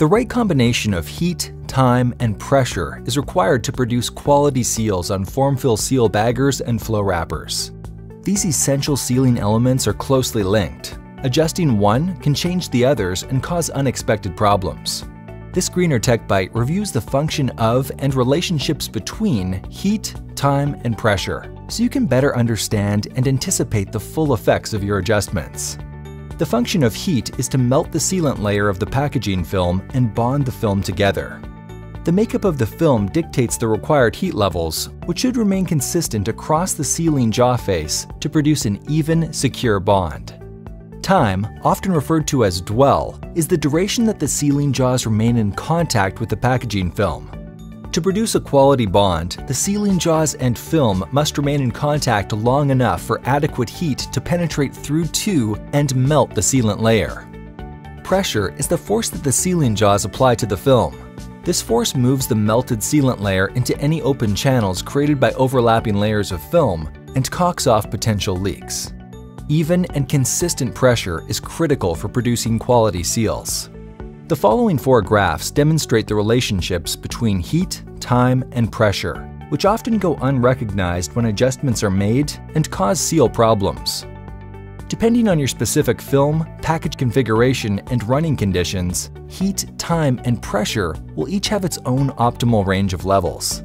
The right combination of heat, time, and pressure is required to produce quality seals on form-fill seal baggers and flow wrappers. These essential sealing elements are closely linked. Adjusting one can change the others and cause unexpected problems. This Greener Tech Bite reviews the function of and relationships between heat, time, and pressure, so you can better understand and anticipate the full effects of your adjustments. The function of heat is to melt the sealant layer of the packaging film and bond the film together. The makeup of the film dictates the required heat levels, which should remain consistent across the sealing jaw face to produce an even, secure bond. Time, often referred to as dwell, is the duration that the sealing jaws remain in contact with the packaging film. To produce a quality bond, the sealing jaws and film must remain in contact long enough for adequate heat to penetrate through to and melt the sealant layer. Pressure is the force that the sealing jaws apply to the film. This force moves the melted sealant layer into any open channels created by overlapping layers of film and caulks off potential leaks. Even and consistent pressure is critical for producing quality seals. The following four graphs demonstrate the relationships between heat, time, and pressure, which often go unrecognized when adjustments are made and cause seal problems. Depending on your specific film, package configuration, and running conditions, heat, time, and pressure will each have its own optimal range of levels.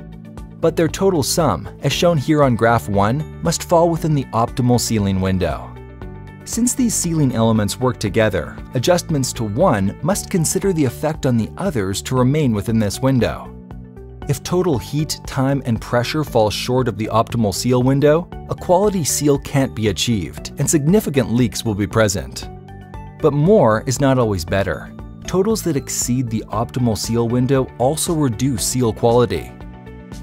But their total sum, as shown here on graph 1, must fall within the optimal sealing window. Since these sealing elements work together, adjustments to one must consider the effect on the others to remain within this window. If total heat, time, and pressure fall short of the optimal seal window, a quality seal can't be achieved and significant leaks will be present. But more is not always better. Totals that exceed the optimal seal window also reduce seal quality.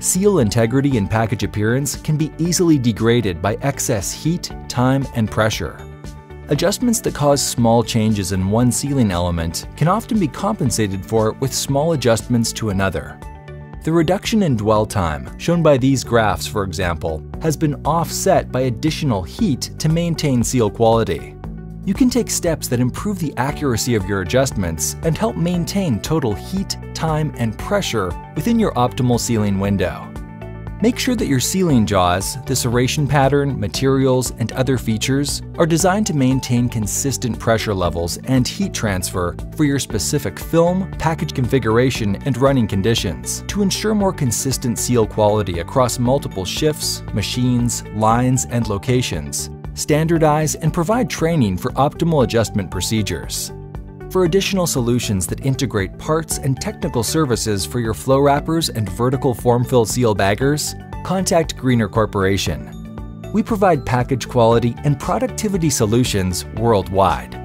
Seal integrity and package appearance can be easily degraded by excess heat, time, and pressure. Adjustments that cause small changes in one sealing element can often be compensated for with small adjustments to another. The reduction in dwell time, shown by these graphs for example, has been offset by additional heat to maintain seal quality. You can take steps that improve the accuracy of your adjustments and help maintain total heat, time, and pressure within your optimal sealing window. Make sure that your sealing jaws, the serration pattern, materials, and other features are designed to maintain consistent pressure levels and heat transfer for your specific film, package configuration, and running conditions to ensure more consistent seal quality across multiple shifts, machines, lines, and locations. Standardize and provide training for optimal adjustment procedures. For additional solutions that integrate parts and technical services for your flow wrappers and vertical form-fill seal baggers, contact Greener Corporation. We provide package quality and productivity solutions worldwide.